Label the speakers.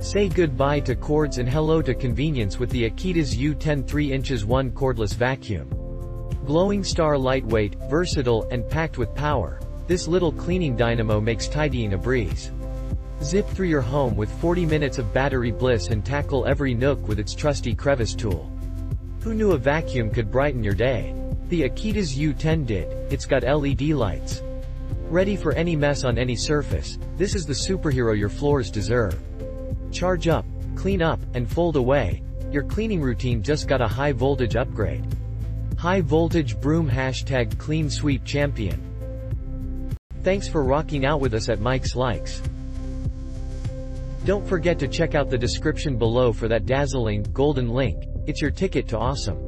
Speaker 1: Say goodbye to cords and hello to convenience with the Akitas U10 3 inches 1 cordless vacuum. Glowing star lightweight, versatile, and packed with power, this little cleaning dynamo makes tidying a breeze. Zip through your home with 40 minutes of battery bliss and tackle every nook with its trusty crevice tool. Who knew a vacuum could brighten your day? The Akitas U10 did, it's got LED lights. Ready for any mess on any surface, this is the superhero your floors deserve. Charge up, clean up, and fold away, your cleaning routine just got a high voltage upgrade. High voltage broom hashtag clean sweep champion. Thanks for rocking out with us at Mike's Likes. Don't forget to check out the description below for that dazzling, golden link, it's your ticket to awesome.